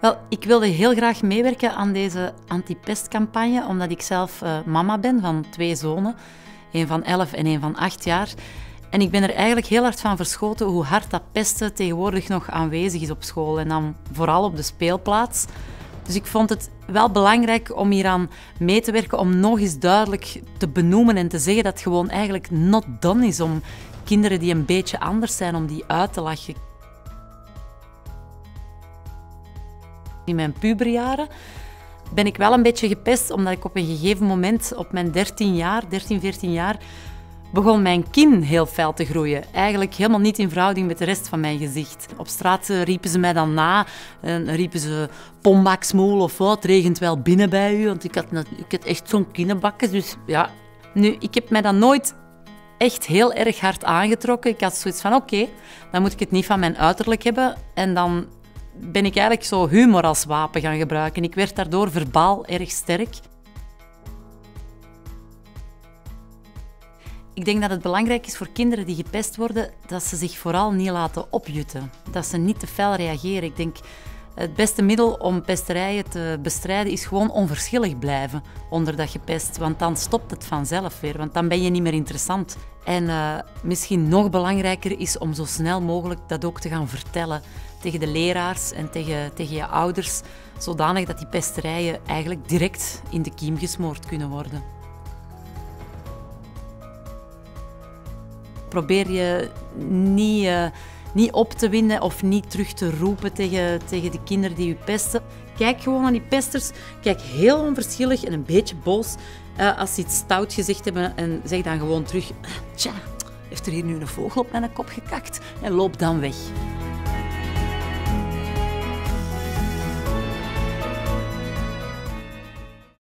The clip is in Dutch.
Wel, ik wilde heel graag meewerken aan deze antipestcampagne, omdat ik zelf uh, mama ben van twee zonen, een van 11 en een van 8 jaar. En ik ben er eigenlijk heel hard van verschoten hoe hard dat pesten tegenwoordig nog aanwezig is op school en dan vooral op de speelplaats. Dus ik vond het wel belangrijk om hieraan mee te werken, om nog eens duidelijk te benoemen en te zeggen dat het gewoon eigenlijk not done is om kinderen die een beetje anders zijn, om die uit te lachen. In mijn puberjaren ben ik wel een beetje gepest, omdat ik op een gegeven moment, op mijn 13 jaar, 13, 14 jaar, begon mijn kin heel fel te groeien. Eigenlijk helemaal niet in verhouding met de rest van mijn gezicht. Op straat eh, riepen ze mij dan na. En riepen ze pombaksmoel of wat. Het regent wel binnen bij u. Want ik had, ik echt zo'n kinnenbakken. Dus ja. Nu, ik heb mij dan nooit echt heel erg hard aangetrokken. Ik had zoiets van, oké, dan moet ik het niet van mijn uiterlijk hebben. En dan ben ik eigenlijk zo humor als wapen gaan gebruiken. Ik werd daardoor verbaal erg sterk. Ik denk dat het belangrijk is voor kinderen die gepest worden dat ze zich vooral niet laten opjutten. Dat ze niet te fel reageren. Ik denk het beste middel om pesterijen te bestrijden is gewoon onverschillig blijven onder dat gepest. Want dan stopt het vanzelf weer, want dan ben je niet meer interessant. En uh, misschien nog belangrijker is om zo snel mogelijk dat ook te gaan vertellen tegen de leraars en tegen, tegen je ouders, zodanig dat die pesterijen eigenlijk direct in de kiem gesmoord kunnen worden. Probeer je niet, uh, niet op te winnen of niet terug te roepen tegen, tegen de kinderen die je pesten. Kijk gewoon naar die pesters. Kijk heel onverschillig en een beetje boos uh, als ze iets stout gezegd hebben en zeg dan gewoon terug: Tja, heeft er hier nu een vogel op mijn kop gekakt? En loop dan weg.